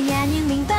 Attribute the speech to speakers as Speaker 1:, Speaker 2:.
Speaker 1: 眼睛明白